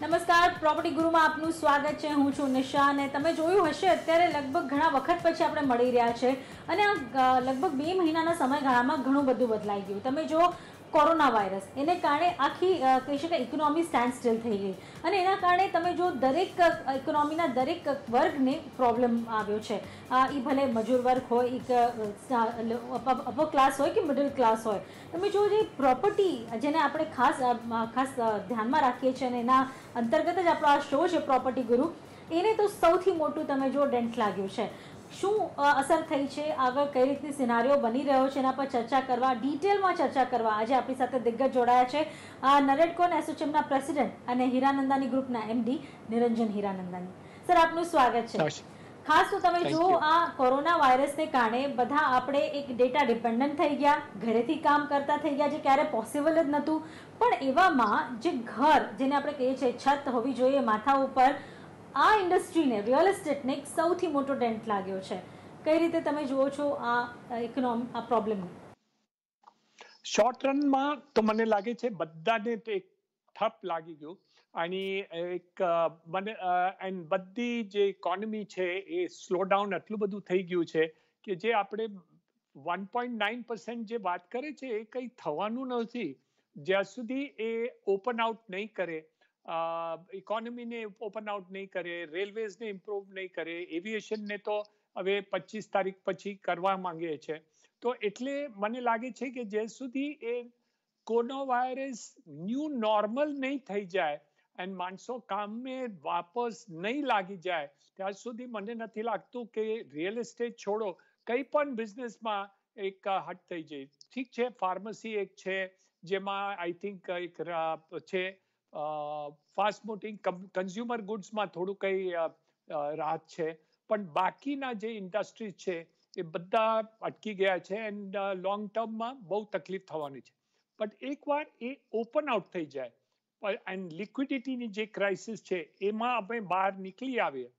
નમસ્કાર પ્રોપર્ટી ગુરુમાં આપનું સ્વાગત છે. હું છું નિશા અને તમે જોયું હશે, અત્યારે લગભગ ઘણા વખત પછી આપણે મળી રહ્યા છે. અને લગભગ બે મહિનાના સમયગાળામાં ઘણું બધું બદલાઈ ગયું. તમે જો કોરોના વાયરસ. એને કારણે આખી કહી શકાય ઇકોનોમી સ્ટેન્ડ સ્ટીલ થઈ ગઈ. અને એના કારણે તમે જો દરેક ઇકોનોમીના દરેક વર્ગને પ્રોબ્લેમ આવ્યો છે. એ ભલે મજૂર વર્ગ હોય એક અપર ક્લાસ હોય કે મિડલ ક્લાસ હોય. તમે જો જે પ્રોપર્ટી જેને આપણે ખાસ ખાસ ધ્યાનમાં રાખીએ છીએ અને એના અંતર્ગત જ આપણો આ શો છે પ્રોપર્ટી ગુરુ એને તો સૌથી મોટું તમે જો ડેન્ટ લાગ્યું છે. શું અસર થઈ છે? આગળ કઈ રીતની સિનારીઓ બની રહ્યો છે? એના પર ચર્ચા કરવા ડિટેલમાં ચર્ચા કરવા આજે આપણી સાથે દિગ્ગજ જોડાયા છે. આ નરેડકોન એસોસિએશનના પ્રેસિડેન્ટ અને હીરાનંદાની ગ્રુપના એમડી નિરંજન હીરાનંદાની. સર આપનું સ્વાગત છે. ખાસ તો તમે જુઓ આ કોરોના વાયરસને કારણે બધા આપણે એક ડેટા ડિપેન્ડન્ટ થઈ ગયા ઘરેથી કામ કરતા થઈ ગયા જે ક્યારે પોસિબલ જ નહોતું. પણ એવામાં જે ઘર જેને આપણે કહીએ છીએ છત હોવી જોઈએ માથા ઉપર આ ઇન્ડસ્ટ્રીને રિયલ એસ્ટેટને એક સૌથી મોટો ડેન્ટ લાગ્યો છે. કઈ રીતે તમે જુઓ છો આ ઇકોનોમ આ પ્રોબ્લેમ શોર્ટ રનમાં તો મને લાગે છે બધાને તો એક ઠપ લાગી ગયું. અને એક મને એન્ડ બધી જે ઇકોનોમી છે એ સ્લો ડાઉન એટલું બધું થઈ ગયું છે કે જે આપણે વન પોઈન્ટ નાઇન પર્સન્ટ જે વાત કરે છે એ કંઈ થવાનું નથી. જ્યાં સુધી એ ઓપન આઉટ નહીં કરે ઇકોનોમીને ઓપન આઉટ નહીં કરે રેલવેઝને ઇમ્પ્રુવ નહીં કરે એવિએશનને તો હવે પચીસ તારીખ પછી કરવા માંગે છે. તો એટલે મને લાગે છે કે જ્યાં સુધી એ કોનો વાયરસ ન્યૂ નોર્મલ નહીં થઈ જાય એન્ડ માણસો કામે વાપસ નહીં લાગી જાય, ત્યાં સુધી મને નથી લાગતું કે રિયલ એસ્ટેટ છોડો. કંઈ પણ બિઝનેસમાં એક હટ થઈ જાય. ઠીક છે ફાર્મસી એક છે, જેમાં આઈ થિંક એક છે. ફાસ્ટ મૂવિંગ કન્ઝ્યુમર ગુડ્સમાં થોડું કંઈ રાહત છે. પણ બાકીના જે ઇન્ડસ્ટ્રીઝ છે, એ બધા અટકી ગયા છે એન્ડ લોંગ ટર્મમાં બહુ તકલીફ થવાની છે. બટ એકવાર એ ઓપન આઉટ થઈ જાય એન્ડ લિક્વિડિટીની જે ક્રાઇસિસ છે, એમાં આપણે બહાર નીકળી આવીએ,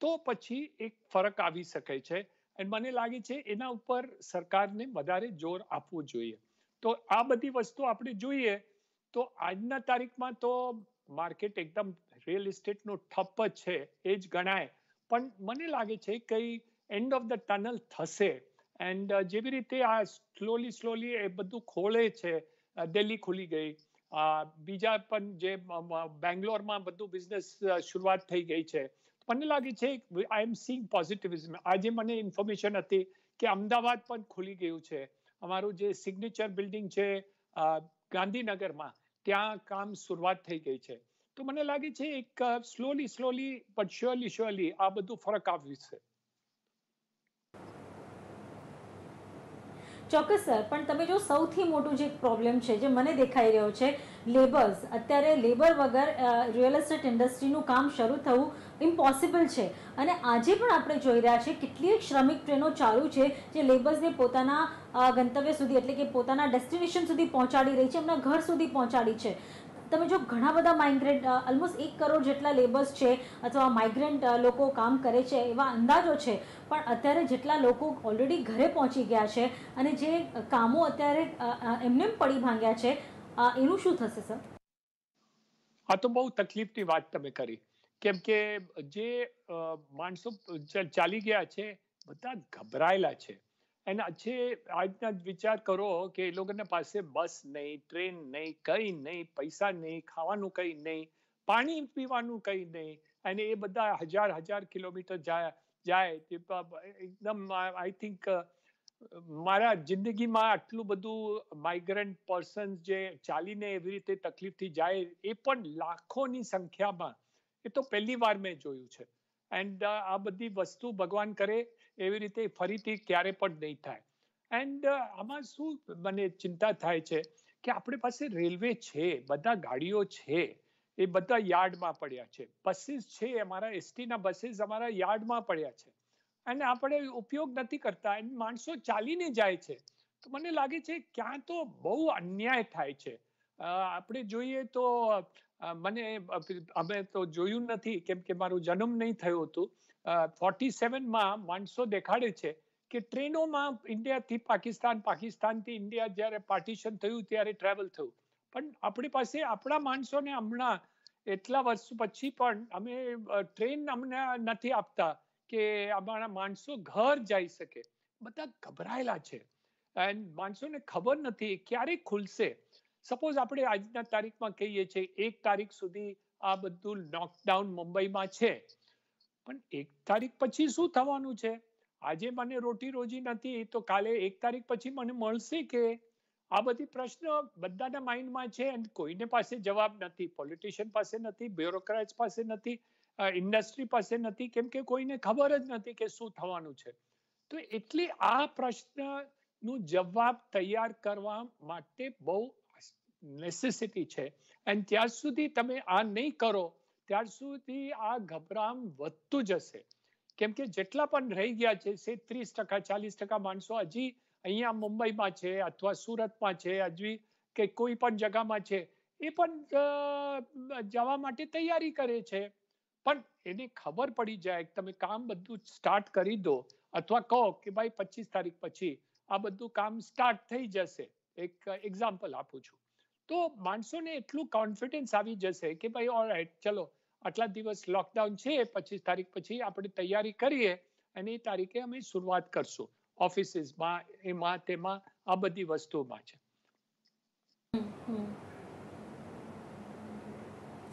તો પછી એક ફરક આવી શકે છે. એન્ડ મને લાગે છે એના ઉપર સરકારને વધારે જોર આપવું જોઈએ. તો આ બધી વસ્તુ આપણે જોઈએ તો આજના તારીખમાં તો માર્કેટ એકદમ રિયલ એસ્ટેટનો ઠપ છે, એ જ ગણાય. પણ મને લાગે છે કે એન્ડ ઓફ ધ ટનલ થશે. એન્ડ જેવી રીતે આ સ્લોલી સ્લોલી એ બધું ખોલે છે દિલ્હી ખુલી ગઈ. બીજા પણ જે બેંગ્લોરમાં બધું બિઝનેસ શરૂઆત થઈ ગઈ છે. મને લાગે છે આઈ એમ સીંગ પોઝિટિવિઝમ આજે મને ઇન્ફોર્મેશન હતી કે અમદાવાદ પણ ખુલી ગયું છે. અમારું જે સિગ્નેચર બિલ્ડિંગ છે ગાંધીનગરમાં ત્યાં કામ શરૂઆત થઈ ગઈ છે. તો મને લાગે છે એક slowly slowly but surely surely આ બધું ફરક આવ્યું છે. ચોક્કસ સર, પણ તમે જો સૌથી મોટું જે પ્રોબ્લેમ છે, જે મને દેખાઈ રહ્યો છે લેબર્સ અત્યારે લેબર વગર રિયલ એસ્ટેટ ઇન્ડસ્ટ્રીનું કામ શરૂ થવું ઇમ્પોસિબલ છે. અને આજે પણ આપણે જોઈ રહ્યા છીએ કેટલીય શ્રમિક ટ્રેનો ચાલુ છે, જે લેબર્સને પોતાના ગંતવ્ય સુધી એટલે કે પોતાના ડેસ્ટિનેશન સુધી પહોંચાડી રહી છે, એમના ઘર સુધી પહોંચાડી છે. તમે જો ઘણા બધા માઇગ્રેન્ટ ઓલમોસ્ટ એક કરોડ જેટલા લેબર્સ છે અથવા માઇગ્રન્ટ લોકો કામ કરે છે એવા અંદાજો છે, પણ અત્યારે જેટલા લોકો ઓલરેડી ઘરે પહોંચી ગયા છે અને જે કામો અત્યારે એમને પડી ભાંગ્યા છે એનું શું થશે, સર? આ તો બહુ તકલીફની વાત તમે કરી. કેમ કે જે માણસો ચાલી ગયા છે, બધા ગભરાયેલા છે. અને આજે આજના વિચાર કરો કે એ લોકોના પાસે બસ નહીં, ટ્રેન નહીં, કંઈ નહીં, પૈસા નહીં, ખાવાનું કંઈ નહીં, પાણી પીવાનું કંઈ નહીં. અને એ બધા હજાર હજાર કિલોમીટર જાય જાય એકદમ આઈ થિંક મારા જિંદગીમાં આટલું બધું માઇગ્રન્ટ પર્સન જે ચાલીને એવી રીતે તકલીફથી જાય એ પણ લાખોની સંખ્યામાં. એ તો પહેલી વાર મેં જોયું છે. એન્ડ આ બધી વસ્તુ ભગવાન કરે એવી રીતે ફરીથી ક્યારે પણ નહીં થાય. એન્ડ આમાં શું મને ચિંતા થાય છે કે આપણી પાસે રેલવે છે, બધા ગાડીઓ છે, એ બધા યાર્ડમાં પડ્યા છે. બસીસ છે, અમારા એસટીના બસીસ અમારા યાર્ડમાં પડ્યા છે. અને આપણે ઉપયોગ નથી કરતા. એમ માણસો ચાલીને જાય છે. તો મને લાગે છે ક્યાં તો બહુ અન્યાય થાય છે. આપણે જોઈએ તો મને અમે તો જોયું નથી, કેમ કે મારું જન્મ નહીં થયું હતું. ફોર્ટી સેવનમાં માણસો દેખાડે છે કે ટ્રેનોમાં ઇન્ડિયાથી પાકિસ્તાન પાકિસ્તાનથી ઇન્ડિયા જ્યારે પાર્ટીશન થયું ત્યારે ટ્રાવેલ થયું પણ આપણી પાસે આપણા માણસોને હમણાં એટલા વર્ષ પછી પણ અમે ટ્રેન અમને નથી આપતા કે અમારા માણસો ઘર જઈ શકે બધા ગભરાયેલા છે એન્ડ માણસોને ખબર નથી ક્યારે ખુલશે સપોઝ આપણે આજના તારીખમાં કહીએ છીએ એક તારીખ સુધી આ બધું લોકડાઉન મુંબઈમાં છે પણ એક તારીખ પછી શું થવાનું છે? આજે મને રોટી રોજી નથી, તો કાલે એક તારીખ પછી મને મળશે કે? આ બધી પ્રશ્ન બધાના માઇન્ડમાં છે અને કોઈને પાસે જવાબ નથી. પોલિટિશિયન પાસે નથી, બ્યુરોક્રેટ્સ પાસે નથી ઇન્ડસ્ટ્રી પાસે નથી, કેમ કે કોઈને ખબર જ નથી કે શું થવાનું છે. તો એટલે આ પ્રશ્નનું જવાબ તૈયાર કરવા માટે બહુ નેસેસિટી છે. એન્ડ ત્યાં સુધી તમે આ નહીં કરો ત્યાર સુધી આ ગભરામ વધતું જશે. કેમ કે જેટલા પણ રહી ગયા છે, સે ત્રીસ ટકા, ચાલીસ ટકા માણસો હજી અહીંયા મુંબઈમાં છે અથવા સુરતમાં છે, હજી કે કોઈ પણ જગામાં છે, એ પણ જવા માટે તૈયારી કરે છે. પણ એને ખબર પડી જાય તમે કામ બધું સ્ટાર્ટ કરી દો અથવા કહો કે ભાઈ પચીસ તારીખ પછી આ બધું કામ સ્ટાર્ટ થઈ જશે. એક એક્ઝામ્પલ આપું છું. તો માણસોને એટલું કોન્ફિડન્સ આવી જશે કે ભાઈ ઓલરાઈટ ચલો આટલા દિવસ લોકડાઉન છે, પચીસ તારીખ પછી આપણે તૈયારી કરીએ, અને એ તારીખે અમે શરૂઆત કરશું. ઓફિસીસમાં એમાં, તેમાં, આ બધી વસ્તુમાં છે.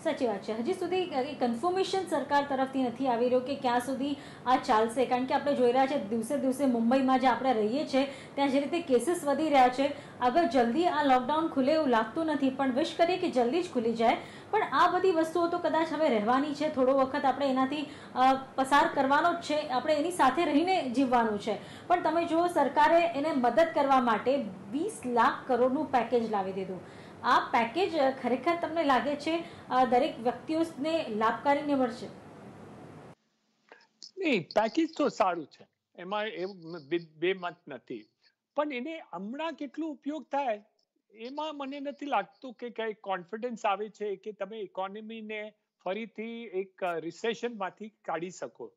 સાચી વાત છે. હજી સુધી કન્ફર્મેશન સરકાર તરફથી નથી આવી રહ્યું કે ક્યાં સુધી આ ચાલશે. કારણ કે આપણે જોઈ રહ્યા છે, દિવસે દિવસે મુંબઈમાં જે આપણે રહીએ છીએ, ત્યાં જે રીતે કેસીસ વધી રહ્યા છે. અગર જલ્દી આ લોકડાઉન ખુલે એવું લાગતું નથી, પણ વિશ કરીએ કે જલ્દી જ ખુલી જાય. પણ આ બધી વસ્તુઓ તો કદાચ હવે રહેવાની છે. થોડો વખત આપણે એનાથી પસાર કરવાનો જ છે. આપણે એની સાથે રહીને જીવવાનું છે. પણ તમે જુઓ, સરકારે એને મદદ કરવા માટે વીસ લાખ કરોડનું પેકેજ લાવી દીધું. આ પેકેજ ખરેખર તમને લાગે છે દરેક વ્યક્તિઓને લાભકારી નીવડશે નહીં, પેકેજ તો સારું છે. એમાં એવું બે મત નથી. પણ એને હમણાં કેટલું ઉપયોગ થાય? એમાં મને નથી લાગતું કે કઈ કોન્ફિડન્સ આવે છે કે તમે ઇકોનોમીને ફરીથી એક રિસેશનમાંથી કાઢી શકો.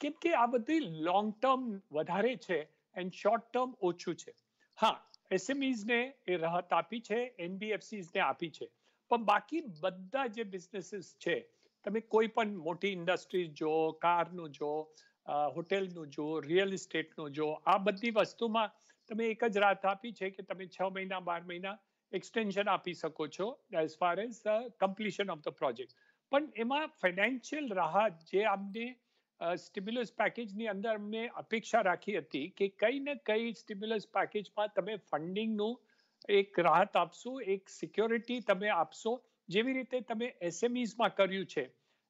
કેમ કે આ બધી લોંગ ટર્મ વધારે છે એન્ડ શોર્ટ ટર્મ ઓછું છે. હા એસએમઈઝને એ રાહત આપી છે એનબીએફસીઝને આપી છે. પણ બાકી બધા જે બિઝનેસીસ છે, તમે કોઈ પણ મોટી ઇન્ડસ્ટ્રીઝ જો કારનું જો હોટેલનું જો રિયલ ઇસ્ટેટનું જો આ બધી વસ્તુમાં તમે એક જ રાત આપી છે કે તમે છ મહિના, બાર મહિના એક્સટેન્શન આપી શકો છો as far as completion of the project પણ એમાં ફાઇનાન્શિયલ રાહત જે આપને સ્ટિમ્યુલસ પેકેજની અંદર અમને અપેક્ષા રાખી હતી કે કઈ ને કઈ સ્ટિમ્યુલસ પેકેજમાં તમે ફંડિંગનું એક રાહત આપશો, એક સિક્યોરિટી તમે આપશો. જેવી રીતે તમે એસએમઈઝમાં કર્યું છે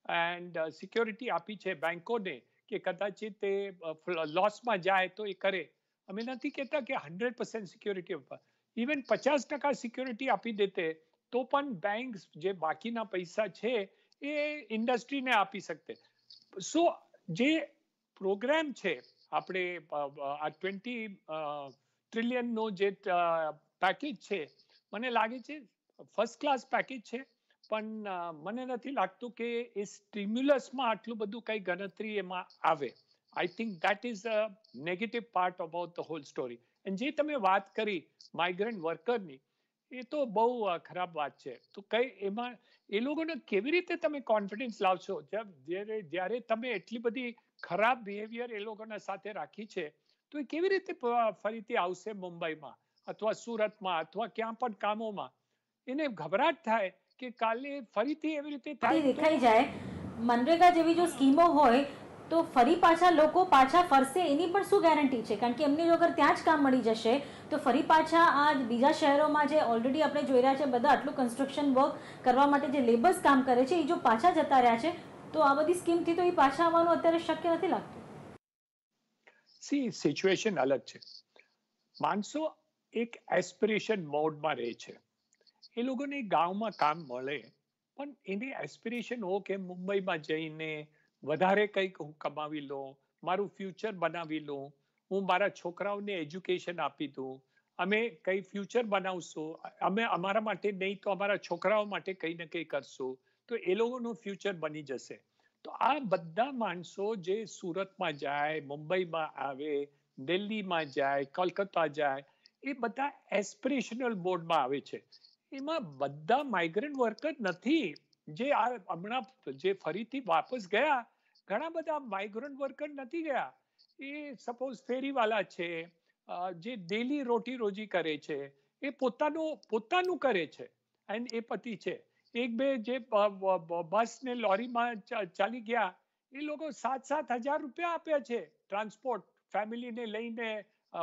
એન્ડ સિક્યોરિટી આપી છે બેંકોને કે કદાચિત તે લોસમાં જાય તો એ કરે. અમે નથી કહેતા કે હંડ્રેડ પર્સન્ટ સિક્યોરિટી આપવા ઇવન પચાસ ટકા સિક્યોરિટી આપી દેતે, તો પણ બેંક જે બાકીના પૈસા છે, એ ઇન્ડસ્ટ્રીને આપી શકતે. સો જે પ્રોગ્રામ છે, આપણે આ ટ્વેન્ટી ટ્રિલિયનનો જે પેકેજ છે, મને લાગે છે ફર્સ્ટ ક્લાસ પેકેજ છે, પણ મને નથી લાગતું કે એ સ્ટિમ્યુલસમાં આટલું બધું કંઈ ગણતરી એમાં આવે. I think that is a negative part about the whole story and જે તમે વાત કરી માઇગ્રન્ટ વર્કરની એ તો બહુ ખરાબ વાત છે. તો કઈ એમાં એ લોકોને કેવી રીતે તમે કોન્ફિડન્સ લાવશો? જ્યારે જ્યારે તમે એટલી બધી ખરાબ બિહેવિયર એ લોકોના સાથે રાખી છે તો એ કેવી રીતે ફરીથી આવશે મુંબઈમાં અથવા સુરતમાં અથવા ક્યાં પણ કામોમાં? એને ગભરાટ થાય કે કાલે ફરીથી એવી રીતે થાય દેખાઈ જાય. મનરેગા જેવી જો સ્કીમો હોય તો ફરી પાછા લોકો પાછા ફરશે એની પણ શું ગેરંટી છે? કારણ કે એમને જો અગર ત્યાં જ કામ મળી જશે, તો ફરી પાછા આ બીજા શહેરોમાં જે ઓલરેડી આપણે જોઈ રહ્યા છે, બધા આટલું કન્સ્ટ્રક્શન વર્ક કરવા માટે જે લેબર્સ કામ કરે છે, એ જો પાછા જતા રહ્યા છે, તો આ બધી સ્કીમથી તો એ પાછા આવવાનું અત્યારે શક્ય નથી લાગતું. સી સિચ્યુએશન અલગ છે. માણસો એક એસ્પિરેશન મોડમાં રહે છે. એ લોકોને ગામમાં કામ મળે, પણ એની એસ્પિરેશન હો કે મુંબઈમાં જઈને વધારે કંઈક હું કમાવી લઉં, મારું ફ્યુચર બનાવી લઉં, હું મારા છોકરાઓને એજ્યુકેશન આપી દઉં, અમે કઈ ફ્યુચર બનાવશું, અમે અમારા માટે નહીં તો અમારા છોકરાઓ માટે કંઈ ને કંઈ કરશું, તો એ લોકોનું ફ્યુચર બની જશે. તો આ બધા માણસો જે સુરતમાં જાય, મુંબઈમાં આવે, દિલ્હીમાં જાય કોલકાતા જાય, એ બધા એસ્પિરેશનલ બોર્ડમાં આવે છે. એમાં બધા માઇગ્રન્ટ વર્કર નથી. જે આ હમણાં જે ફરીથી વાપસ ગયા, ઘણા બધા માઇગ્રન્ટ વર્કર નથી ગયા. એ સપોઝ ફેરીવાલા છે જે ડેલી રોટી રોજી કરે છે, એ પોતાનું પોતાનું કરે છે એન્ડ એ પતિ છે. એક બે જે બસ ને લોરીમાં ચાલી ગયા, એ લોકો સાત સાત હજાર રૂપિયા આપ્યા છે ટ્રાન્સપોર્ટ ફેમિલીને લઈને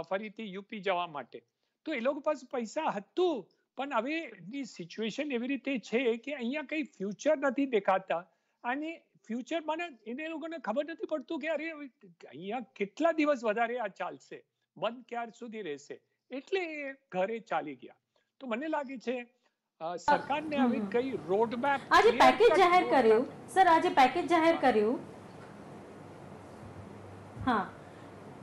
ફરીથી યુપી જવા માટે. તો એ લોકો પાસે પૈસા હતું પણ હવે ની સિચ્યુએશન એવી રીતે છે કે અહીંયા કંઈ ફ્યુચર નથી દેખાતા. અને ફ્યુચર મને એને લોકોને ખબર નથી પડતું કે અરે અહીંયા કેટલા દિવસ વધારે આ ચાલશે? બંધ ક્યાર સુધી રહેશે? એટલે એ ઘરે ચાલી ગયા. તો મને લાગે છે સરકારને હવે કઈ રોડ મેપ આજે પેકેજ જાહેર કર્યું. સર આજે પેકેજ જાહેર કર્યું. હા.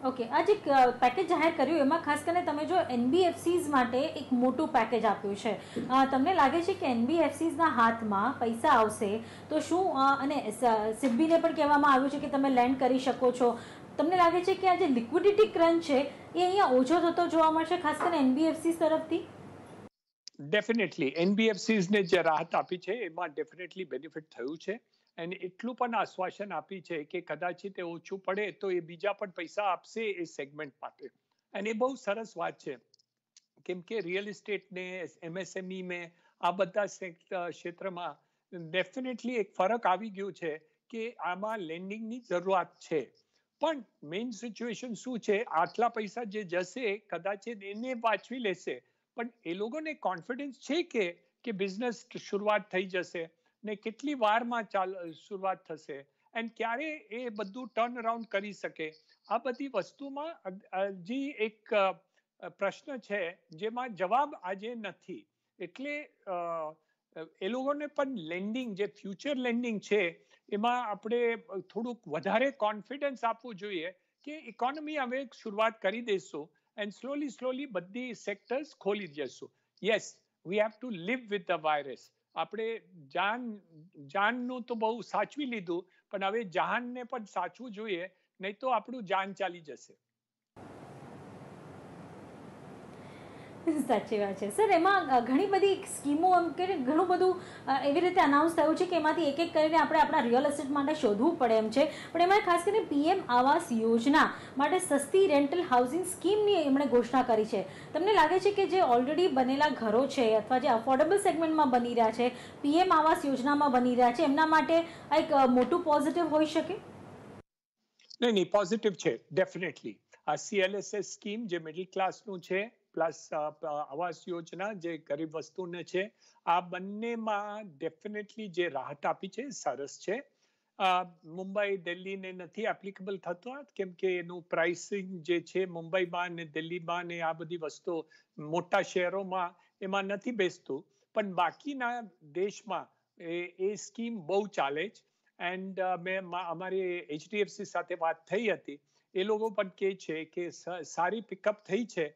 ઓકે આ જે પેકેજ જાહેર કર્યું, એમાં ખાસ કરીને તમે જો એનબીએફસીઝ માટે એક મોટું પેકેજ આપ્યું છે. તમને લાગે છે કે એનબીએફસીઝના હાથમાં પૈસા આવશે, તો શું અને સિબ્બીને પણ કહેવામાં આવ્યું છે કે તમે લેન્ડ કરી શકો છો. તમને લાગે છે કે આ જે લિક્વિડિટી ક્રંચ છે, એ અહીંયા ઓછો થતો જોવા મળશે, ખાસ કરીને એનબીએફસી તરફથી? ડેફિનેટલી એનબીએફસીઝને જે રાહત આપી છે, એમાં ડેફિનેટલી બેનિફિટ થયું છે. અને એટલું પણ આશ્વાસન આપી છે કે કદાચ એ ઓછું પડે તો એ બીજા પણ પૈસા આપશે એ સેગમેન્ટ માટે. અને એ બહુ સરસ વાત છે. કેમ કે રિયલ એસ્ટેટ ને એમએસએમઈ મેં આ બધા ક્ષેત્રમાં ડેફિનેટલી એક ફરક આવી ગયો છે કે આમાં લેન્ડિંગની જરૂરિયાત છે. પણ મેઇન સિચ્યુએશન શું છે? આટલા પૈસા જે જશે, કદાચિત એને વાંચવી લેશે. પણ એ લોકોને કોન્ફિડન્સ છે કે કે બિઝનેસ શરૂઆત થઈ જશે. ને કેટલી વારમાં ચાલ શરૂઆત થશે? એન્ડ ક્યારે એ બધું ટર્ન અરાઉન્ડ કરી શકે? આ બધી વસ્તુમાં હજી એક પ્રશ્ન છે, જેમાં જવાબ આજે નથી. એટલે એ લોકોને પણ લેન્ડિંગ જે ફ્યુચર લેન્ડિંગ છે, એમાં આપણે થોડુંક વધારે કોન્ફિડન્સ આપવું જોઈએ કે ઇકોનોમી હવે શરૂઆત કરી દઈશું એન્ડ સ્લોલી સ્લોલી બધી સેક્ટર્સ ખોલી જશું yes we have to live with the virus આપણે જાન, જાનનું તો બહુ સાચવી લીધું, પણ હવે જહાનને પણ સાચવું જોઈએ, નહીં તો આપણું જાન ચાલી જશે. સાચી વાત છે. સર, એમાં ઘણી બધી સ્કીમો એમ કે ઘણું બધું એવી રીતે અનાઉન્સ થયું છે કે એમાંથી એક એક કરીને આપણે આપણા રિયલ એસ્ટેટ માટે શોધવું પડે એમ છે. પણ એમાં ખાસ કરીને પીએમ આવાસ યોજના માટે સસ્તી રેન્ટલ હાઉસિંગ સ્કીમની એમણે ઘોષણા કરી છે. તમને લાગે છે કે જે ઓલરેડી બનેલા ઘરો છે અથવા જે અફોર્ડેબલ સેગમેન્ટમાં બની રહ્યા છે, પીએમ આવાસ યોજનામાં બની રહ્યા છે, એમના માટે એક મોટું પોઝિટિવ હોઈ શકે? નહીં નહીં પોઝિટિવ છે ડેફિનેટલી આ સીએલએસએસ સ્કીમ જે મિડલ ક્લાસનું છે પ્લસ આવાસ યોજના જે ગરીબ વસ્તુને છે, આ બંનેમાં ડેફિનેટલી જે રાહત આપી છે, સરસ છે. મુંબઈ, દિલ્હીને નથી એપ્લિકેબલ થતો કેમ કે એનું પ્રાઇસિંગ જે છે, મુંબઈમાં ને દિલ્હીમાં ને આ બધી વસ્તુઓ મોટા શહેરોમાં એમાં નથી બેસતું. પણ બાકીના દેશમાં એ એ સ્કીમ બહુ ચાલે જ. એન્ડ મેં અમારી એચડીએફસી સાથે વાત થઈ હતી. એ લોકો પણ કહે છે કે સારી પિકઅપ થઈ છે.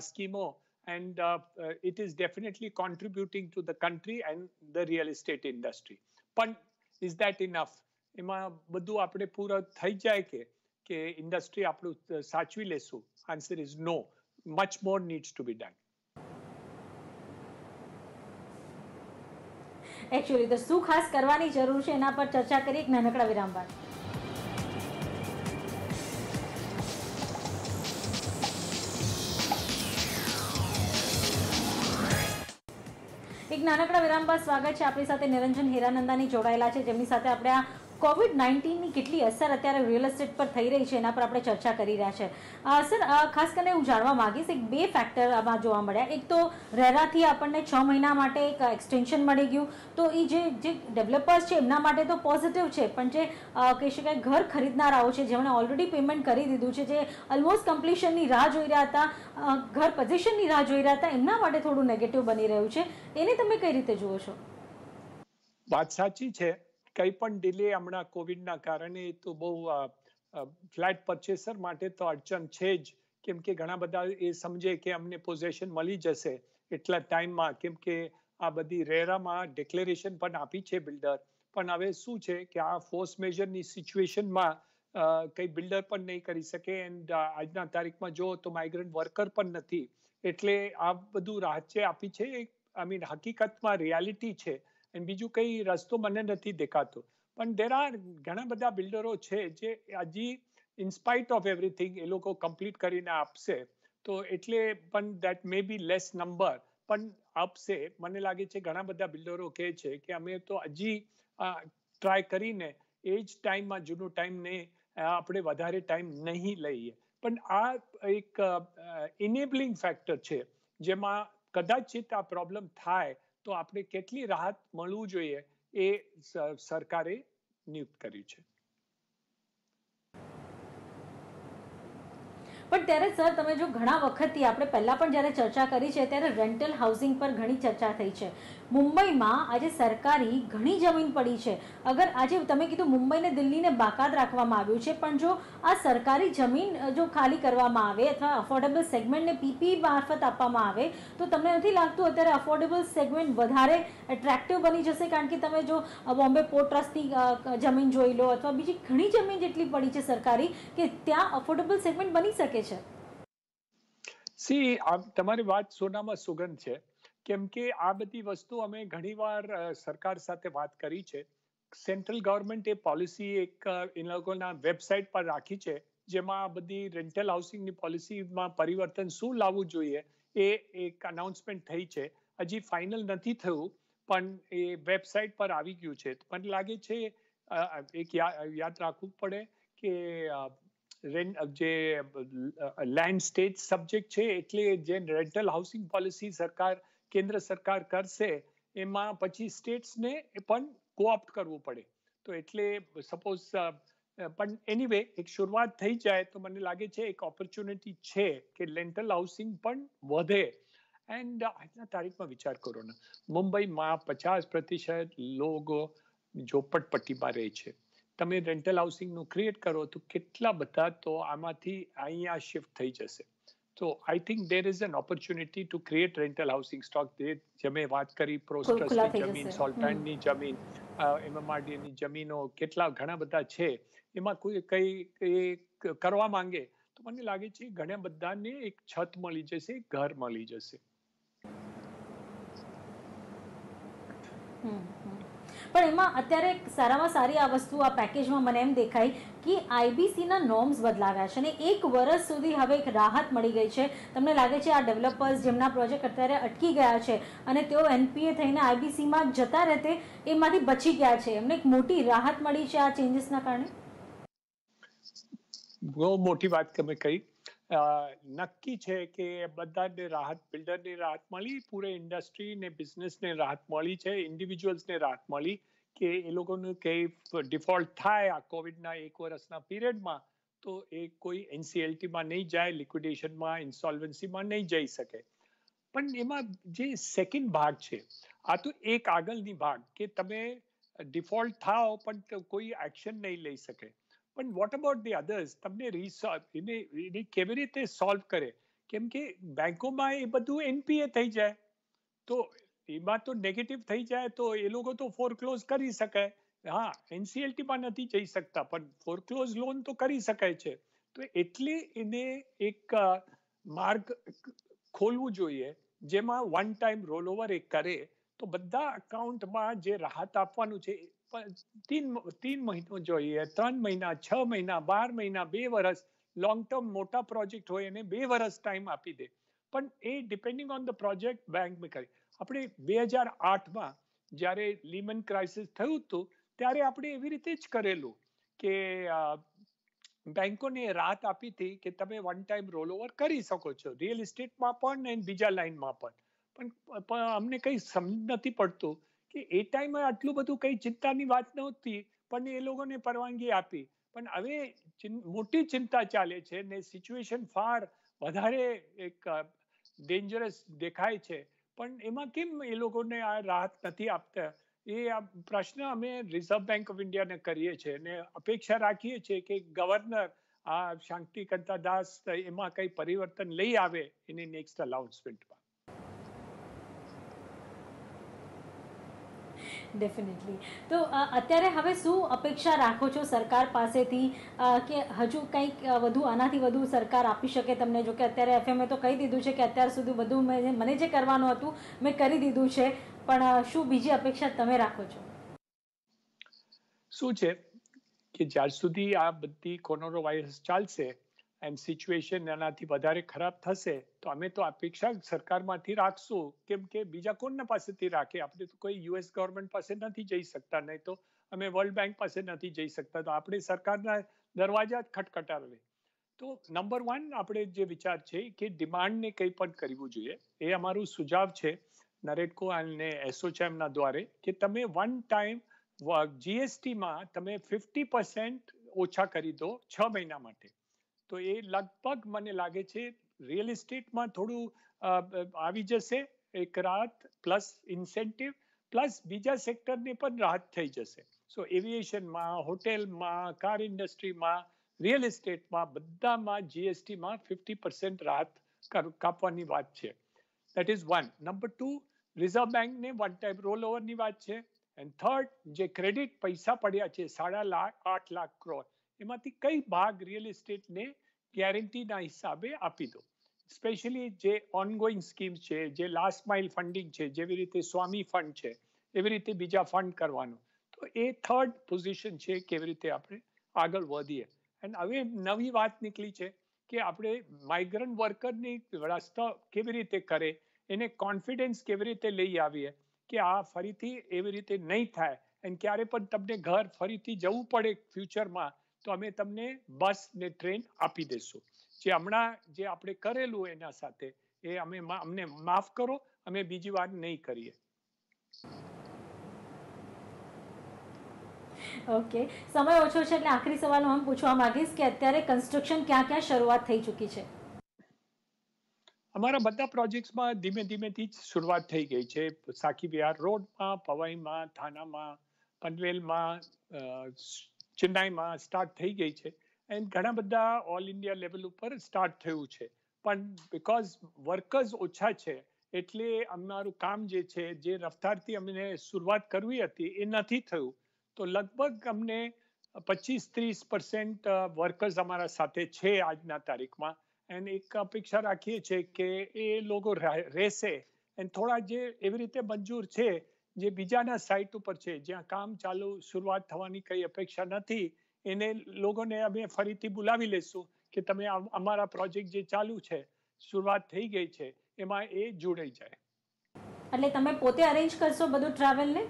Schemo and uh, uh, it is definitely contributing to the country and the real estate industry પણ is that enough એમાં બધું આપણે પૂરા થઈ જાય કે કે ઇન્ડસ્ટ્રી આપણું સાચવી લેશું answer is no much more needs to be done actually તો શું ખાસ કરવાની જરૂર છે એના પર ચર્ચા કરી એક નાનકડા વિરામ બાદ એક નાનકડા વિરામ બાદ સ્વાગત છે. આપણી સાથે નિરંજન હીરાનંદાની જોડાયેલા છે. જેમની સાથે આપણે આ કોવિડ નાઇન્ટીનની કેટલી અસર અત્યારે રિયલ એસ્ટેટ પર થઈ રહી છે એના પર આપણે ચર્ચા કરી રહ્યા છે. સર ખાસ કરીને હું જાણવા માગીશ, એક બે ફેક્ટર આમાં જોવા મળ્યા. એક તો રેરાથી આપણને છ મહિના માટે એક એક્સટેન્શન મળી ગયું. તો એ જે જે ડેવલપર્સ છે, એમના માટે તો પોઝિટિવ છે. પણ જે કહી શકાય, ઘર ખરીદનારાઓ છે, જેમણે ઓલરેડી પેમેન્ટ કરી દીધું છે, જે ઓલમોસ્ટ કમ્પ્લીશનની રાહ જોઈ રહ્યા હતા ઘર પોઝિશનની રાહ જોઈ રહ્યા હતા, એમના માટે થોડું નેગેટિવ બની રહ્યું છે. એને તમે કઈ રીતે જુઓ છો? વાત સાચી છે. કંઈ પણ ડિલે હમણાં કોવિડના કારણે તો બહુ ફ્લેટ પરચેસર માટે તો અડચણ છે જ. કેમ કે ઘણા બધા એ સમજે કે અમને પોઝેશન મળી જશે એટલા ટાઈમમાં. કેમ કે આ બધી રેરામાં ડિક્લેરેશન પણ આપી છે બિલ્ડર પણ હવે શું છે કે આ ફોર્સ મેજરની સિચ્યુએશનમાં કંઈ બિલ્ડર પણ નહીં કરી શકે એન્ડ આજના તારીખમાં જો તો માઇગ્રન્ટ વર્કર પણ નથી. એટલે આ બધું રાહત છે આપી છે આઈ મીન હકીકતમાં રિયાલિટી છે. અને બીજું કઈ રસ્તો મને નથી દેખાતો. પણ દેર આર ઘણા બધા બિલ્ડરો છે જે હજી ઇન્સ્પાઇટ ઓફ એવરીથિંગ એ લોકો કમ્પ્લીટ કરીને આપશે. તો એટલે પણ that may be less number પણ આપશે. મને લાગે છે ઘણા બધા બિલ્ડરો કહે છે કે અમે તો હજી ટ્રાય કરીને એ જ ટાઈમમાં જૂનો ટાઈમ ને આપણે વધારે ટાઈમ નહીં લઈએ. પણ આ એક ઇનેબલિંગ ફેક્ટર છે, જેમાં કદાચિત આ પ્રોબ્લેમ થાય તો આપણે કેટલી રાહત મળવું જોઈએ એ સરકારે નિયુક્ત કર્યું છે. પણ ત્યારે, સર, તમે જો ઘણા વખતથી આપણે પહેલાં પણ જ્યારે ચર્ચા કરી છે, ત્યારે રેન્ટલ હાઉસિંગ પર ઘણી ચર્ચા થઈ છે. મુંબઈમાં આજે સરકારી ઘણી જમીન પડી છે. અગર આજે તમે કીધું મુંબઈને દિલ્હીને બાકાત રાખવામાં આવ્યું છે, પણ જો આ સરકારી જમીન જો ખાલી કરવામાં આવે અથવા અફોર્ડેબલ સેગમેન્ટને પીપી મારફત આપવામાં આવે, તો તમને નથી લાગતું અત્યારે અફોર્ડેબલ સેગમેન્ટ વધારે એટ્રેક્ટિવ બની જશે? કારણ કે તમે જો બોમ્બે પોર્ટ ટ્રસ્ટની જમીન જોઈ લો અથવા બીજી ઘણી જમીન જેટલી પડી છે સરકારી, કે ત્યાં અફોર્ડેબલ સેગમેન્ટ બની શકે છે? સી તમારી વાત સોનામાં સુગંધ છે. કેમ કે આ બધી વસ્તુ અમે ઘણીવાર સરકાર સાથે વાત કરી છે. સેન્ટ્રલ ગવર્મેન્ટ એ પોલિસી એક એ લોકોના વેબસાઇટ પર રાખી છે, જેમાં બધી રેન્ટલ હાઉસિંગની પોલિસીમાં પરિવર્તન શું લાવવું જોઈએ એ એક અનાઉન્સમેન્ટ થઈ છે. હજી ફાઇનલ નથી થયું, પણ એ વેબસાઇટ પર આવી ગયું છે. મને લાગે છે એક યાદ રાખવું પડે કે જે લેન્ડ સ્ટેટ સબ્જેક્ટ છે, એટલે જે રેન્ટલ હાઉસિંગ પોલિસી સરકાર કેન્દ્ર સરકાર કરશે, એમાં પછી સ્ટેટ્સને પણ કોઓપ્ટ કરવું પડે. તો એટલે સપોઝ પણ એનીવે એક શરૂઆત થઈ જાય તો મને લાગે છે એક ઓપોર્ચ્યુનિટી છે કે લેન્ટલ હાઉસિંગ પણ વધે. એન્ડ આજના તારીખમાં વિચાર કરો ને, મુંબઈમાં પચાસ પ્રતિશત લોકો ઝોપટપટ્ટીમાં રહે છે. તમે રેન્ટલ હાઉસિંગનું ક્રિએટ કરો તો કેટલા બધા તો આમાંથી અહીંયા શિફ્ટ થઈ જશે. તો I think there is an opportunity to create rental housing stock જે જમે વાત કરી પ્રોસ્ટ્રસની જમીન સોલ્ટાનની જમીન એમએમઆરડીની જમીનો કેટલા ઘણા બધા છે એમાં કોઈ કઈ કરવા માંગે તો મને લાગે છે ઘણા બધાને એક છત મળી જશે ઘર મળી જશે પણ એમાં અત્યારે સારામાં સારી આ વસ્તુ, આ પેકેજમાં મને એમ દેખાય કે આઈબીસીના નોર્મ્સ બદલાવ્યા છે અને એક વર્ષ સુધી હવે એક રાહત મળી ગઈ છે. તમને લાગે છે આ ડેવલપર્સ જેમના પ્રોજેક્ટ અત્યારે અટકી ગયા છે અને તેઓ એનપીએ થઈને આઈબીસીમાં જતા રહેતે, એમાંથી બચી ગયા છે. એમને એક મોટી રાહત મળી છે આ ચેન્જીસના કારણે? બહુ મોટી વાત તમે કહી. નક્કી છે કે બધાને રાહત, બિલ્ડરને રાહત મળી, પૂરે ઇન્ડસ્ટ્રી ને બિઝનેસને રાહત મળી છે, ઇન્ડિવિજ્યુઅલ્સને રાહત મળી કે એ લોકોનું કંઈ ડિફોલ્ટ થાય આ કોવિડના એક વર્ષના પીરિયડમાં, તો એ કોઈ એનસીએલટીમાં નહીં જાય, લિક્વિડેશનમાં, ઇન્સોલ્વન્સીમાં નહીં જઈ શકે. પણ એમાં જે સેકન્ડ ભાગ છે, આ તો એક આગળની ભાગ કે તમે ડિફોલ્ટ થાઓ પણ કોઈ એક્શન નહીં લઈ શકે. પણ વોટ અબાઉટ ધી અધર્સ તમને એને એને કેવી રીતે સોલ્વ કરે? કેમ કે બેંકોમાં એ બધું એનપીએ થઈ જાય. તો એમાં તો નેગેટિવ થઈ જાય તો એ લોકો તો ફોરક્લોઝ કરી શકે. હા એનસીએલટીમાં નથી જઈ શકતા, પણ ફોરક્લોઝ લોન તો કરી શકાય છે. તો એટલે એને એક માર્ગ ખોલવું જોઈએ, જેમાં વન ટાઈમ રોલ ઓવર એ કરે. તો બધા અકાઉન્ટમાં જે રાહત આપવાનું છે તીન તીન મહિનો જોઈએ, ત્રણ મહિના, છ મહિના, બાર મહિના, બે વર્ષ લોંગ ટર્મ મોટા પ્રોજેક્ટ હોય એને બે વર્ષ ટાઈમ આપી દે. પણ એ depending on the project bank મેં કરી. આપણે બે હજાર આઠમાં જ્યારે લીમન ક્રાઇસિસ થયું હતું, ત્યારે આપણે એવી રીતે જ કરેલું કે બેંકોને રાહત આપી હતી કે તમે વન ટાઈમ રોલ ઓવર કરી શકો છો. રિયલ ઇસ્ટેટમાં પણ અને બીજા લાઇનમાં પણ પણ અમને કંઈ સમજ નથી પડતું કે એ ટાઈમે આટલું બધું કઈ ચિંતાની વાત નહોતી, પણ એ લોકોને પરવાનગી આપી. પણ હવે મોટી ચિંતા ચાલે છે ને સિચ્યુએશન ફાર વધારે એક ડેન્જરસ દેખાય છે. પણ એમાં કેમ એ લોકોને આ રાહત નથી આપતા? એ આ પ્રશ્ન અમે રિઝર્વ બેંક ઓફ ઇન્ડિયાને કરીએ છીએ અને અપેક્ષા રાખીએ છીએ કે ગવર્નર આ શાંતિકંતા દાસ એમાં કઈ પરિવર્તન લઈ આવે એની નેક્સ્ટ અનાઉન્સમેન્ટમાં ડેફિનેટલી તો અત્યારે હવે શું અપેક્ષા રાખો છો સરકાર પાસેથી? કે હજુ કંઈક વધુ, આનાથી વધુ સરકાર આપી શકે તમને? જો કે અત્યારે એફએમએ તો કહી દીધું છે કે અત્યાર સુધી બધું મને જે કરવાનું હતું, મેં કરી દીધું છે. પણ શું બીજી અપેક્ષા તમે રાખો છો? શું છે? કે જ્યાર સુધી આ બધી કોરોના વાયરસ ચાલશે એન્ડ સિચ્યુએશન એનાથી વધારે ખરાબ થશે, તો અમે તો અપેક્ષા સરકારમાંથી રાખશું. કેમ કે બીજા કોણના પાસેથી રાખે? આપણે તો કોઈ યુએસ ગવર્મેન્ટ પાસે નથી જઈ શકતા, નહીં તો અમે વર્લ્ડ બેંક પાસે નથી જઈ શકતા. તો આપણે સરકારના દરવાજા જ ખટખટાવે તો નંબર વન આપણે જે વિચાર છે કે ડિમાન્ડને કંઈ પણ કરવું જોઈએ, એ અમારું સુઝાવ છે નરેટકો અને એસોચેમના દ્વારે કે તમે વન ટાઈમ જીએસટીમાં તમે ફિફ્ટી પર્સન્ટ ઓછા કરી દો છ મહિના માટે. તો એ લગભગ મને લાગે છે રિયલ એસ્ટેટમાં થોડું આવી જશે એક રાહત પ્લસ ઇન્સેન્ટિવ પ્લસ બીજા સેક્ટરને પણ રાહત થઈ જશે. સો એવિએશનમાં હોટેલમાં કાર ઇન્ડસ્ટ્રીમાં રિયલ એસ્ટેટમાં બધામાં જીએસટીમાં ફિફ્ટી પર્સન્ટ રાહત કાપવાની વાત છે. That is one number two reserve બેંકને વન ટાઈમ રોલ ઓવરની વાત છે. એન્ડ થર્ડ જે ક્રેડિટ પૈસા પડ્યા છે, સાડા લાખ આઠ લાખ કરોડ એમાંથી કઈ ભાગ રિયલ એસ્ટેટને ગેરંટીના હિસાબે આપી દો. સ્પેશિયલી જે ઓનગોઈંગ સ્કીમ છે, જે લાસ્ટ માઇલ ફંડિંગ છે, જેવી રીતે સ્વામી ફંડ છે, એવી રીતે બીજા ફંડ કરવાનું. તો એ થર્ડ પોઝિશન છે કેવી રીતે આપણે આગળ વધીએ. એન્ડ હવે નવી વાત નીકળી છે કે આપણે માઇગ્રન્ટ વર્કરની રસ્તા કેવી રીતે કરે, એને કોન્ફિડન્સ કેવી રીતે લઈ આવીએ કે આ ફરીથી એવી રીતે નહીં થાય. અને ક્યારે પણ તમને ઘર ફરીથી જવું પડે ફ્યુચરમાં તો અમે તમને બસ ને ટ્રેન આપી દેશું. જે હમણાં જે આપણે કરેલું એના સાથે એ અમે અમને માફ કરો અમે બીજી વાર નહીં કરીએ. ઓકે સમય ઓછો છે એટલે આખરી સવાલ હું પૂછવા માંગીશ કે અત્યારે કન્સ્ટ્રક્શન ક્યાં ક્યાં શરૂઆત થઈ ચૂકી છે? અમારા બધા પ્રોજેક્ટ્સમાં ધીમે ધીમેથી જ શરૂઆત થઈ ગઈ છે. સાખી વિહાર રોડમાં પવાઈમાં થાનામાં પનવેલમાં ચેન્નાઈમાં સ્ટાર્ટ થઈ ગઈ છે. એન્ડ ઘણા બધા ઓલ ઇન્ડિયા લેવલ ઉપર સ્ટાર્ટ થયું છે. પણ બિકોઝ વર્કર્સ ઓછા છે, એટલે અમારું કામ જે છે, જે રફતારથી અમને શરૂઆત કરવી હતી, એ નથી થયું. તો લગભગ અમને પચીસ ત્રીસ પર્સન્ટ વર્કર્સ અમારા સાથે છે આજના તારીખમાં. એન્ડ એક અપેક્ષા રાખીએ છીએ કે એ લોકો રહે- રહેશે. એન્ડ થોડા જે એવી રીતે મંજૂર છે જે બીજાના સાઇટ ઉપર છે જ્યાં કામ ચાલુ શરૂઆત થવાની કઈ અપેક્ષા નથી એને લોકોને અમે ફરીથી બોલાવી લેશું કે તમે અમારા પ્રોજેક્ટ જે ચાલુ છે શરૂઆત થઈ ગઈ છે એમાં એ જોડાઈ જાય. એટલે તમે પોતે અરેન્જ કરશો બધું ટ્રાવેલ ને?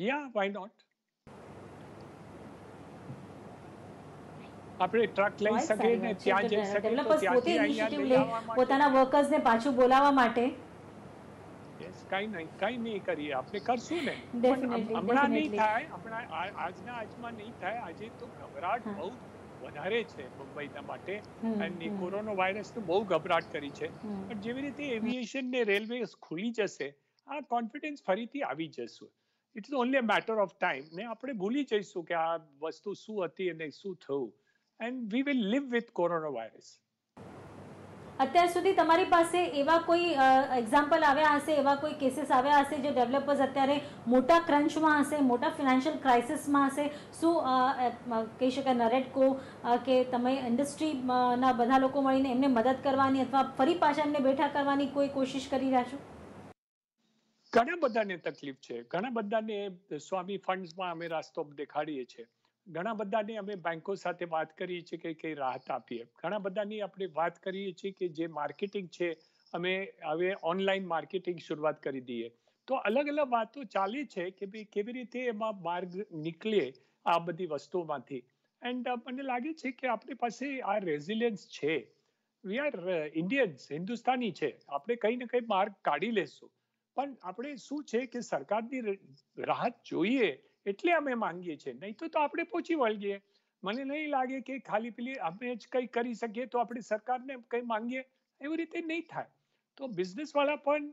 યા વાય નોટ આપણે ટ્રક લઈ શકીએ ને ત્યાં જઈ શકીએ પોતાના પોતે ઇનિશિયેટિવ લે પોતાના વર્કર્સને પાછું બોલાવવા માટે. કઈ નહીં કઈ નહીં કરીએ. આપણે કરશું ને. પણ હમણાં નહીં થાય હમણાં આજના આજમાં નહીં થાય. આજે તો ગભરાટ બહુ વધારે છે મુંબઈના માટે. અને. કોરોના વાયરસ તો બહુ ગભરાટ કરી છે. પણ જેવી રીતે એવિએશન ને રેલવે ખુલી જશે આ કોન્ફિડન્સ ફરીથી આવી જશે. It's only a matter of time ને આપણે ભૂલી જઈશું કે આ વસ્તુ શું હતી અને શું થયું. And we will live with corona virus. અત્યાર સુધી તમારી પાસે એવા કોઈ એક્ઝામ્પલ આવ્યા હશે, એવા કોઈ કેસીસ આવ્યા હશે જે ડેવલપર્સ અત્યારે મોટા ક્રંચમાં હશે, મોટા ફિનાન્શિયલ ક્રાઇસિસમાં હશે? શું કહી શકાય નરેટકો કે તમે ઇન્ડસ્ટ્રીના બધા લોકો મળીને એમને મદદ કરવાની અથવા ફરી પાછા એમને બેઠા કરવાની કોઈ કોશિશ કરી રહ્યા છો? ઘણા બધાને તકલીફ છે. ઘણા બધાને સ્વામી ફંડ્સમાં અમે રાસ્તો દેખાડીએ છીએ. ઘણા બધાની અમે બેંકો સાથે વાત કરીએ છીએ કે કઈ રાહત આપીએ. ઘણા બધાની આપણે વાત કરીએ છીએ કે જે માર્કેટિંગ છે, અમે હવે ઓનલાઈન માર્કેટિંગ શરૂઆત કરી દઈએ. તો અલગ અલગ વાતો ચાલે છે કે ભાઈ કેવી રીતે એમાં માર્ગ નીકળે આ બધી વસ્તુઓમાંથી એન્ડ મને લાગે છે કે આપણી પાસે આ રેઝિલિયન્સ છે. વી આર ઇન્ડિયન્સ હિન્દુસ્તાની છે. આપણે કંઈ ને કંઈ માર્ગ કાઢી લેશું. પણ આપણે શું છે કે સરકારની રાહત જોઈએ એટલે અમે માંગીએ છીએ. નહીં તો આપણે પહોંચી વળીએ મને નહીં લાગે કે ખાલી પેલી અમે જ કંઈ કરી શકીએ તો આપણે સરકારને કંઈ માંગીએ. એવી રીતે નહીં થાય. તો બિઝનેસવાળા પણ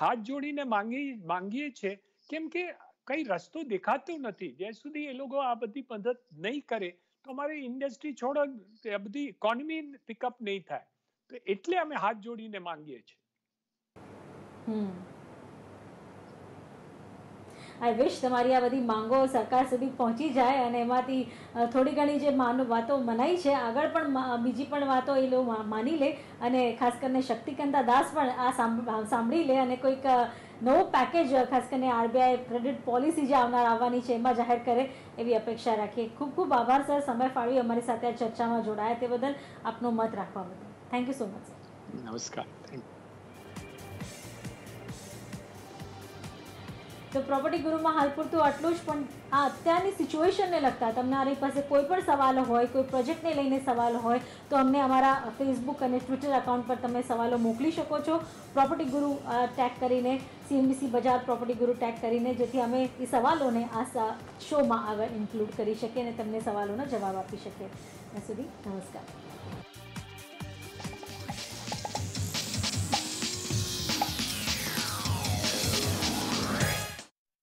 હાથ જોડીને માંગી, માંગીએ છે. કેમ કે કઈ રસ્તો દેખાતો નથી. જ્યાં સુધી એ લોકો આ બધી મદદ નહીં કરે, તો અમારી ઇન્ડસ્ટ્રી છોડો આ બધી ઇકોનોમી પિકઅપ નહીં થાય. તો એટલે અમે હાથ જોડીને માંગીએ છીએ. હમ. આઈ વિશ તમારી આ બધી માંગો સરકાર સુધી પહોંચી જાય અને એમાંથી થોડી ઘણી જે વાતો મનાઈ છે, આગળ પણ બીજી પણ વાતો એ લોકો માની લે અને ખાસ કરીને શક્તિકંતા દાસ પણ આ સાંભ- સાંભળી લે અને કોઈક નવું પેકેજ ખાસ કરીને આરબીઆઈ ક્રેડિટ પોલિસી જે આવનાર આવવાની છે એમાં જાહેર કરે એવી અપેક્ષા રાખીએ. ખૂબ ખૂબ આભાર, સર. સમય ફાળવી, અમારી સાથે આ ચર્ચામાં જોડાયા તે બદલ આપનો મત રાખવા બદલ. થેન્ક યુ સો મચ નમસ્કાર. તો પ્રોપર્ટી ગુરુમાં હાલ પૂરતું આટલું જ, પણ આ અત્યારની સિચ્યુએશનને લગતા તમારી પાસે કોઈ પણ સવાલો હોય, કોઈ પ્રોજેક્ટને લઈને સવાલ હોય, તો અમને અમારા ફેસબુક અને ટ્વિટર એકાઉન્ટ પર તમે સવાલો મોકલી શકો છો. પ્રોપર્ટી ગુરુ ટેગ કરીને સીએમબીસી બજાર પ્રોપર્ટી ગુરુ ટેગ કરીને, જેથી અમે એ સવાલોને આ શોમાં આગળ ઇન્ક્લુડ કરી શકીએ અને તમને સવાલોનો જવાબ આપી શકીએ. ત્યાં સુધી નમસ્કાર.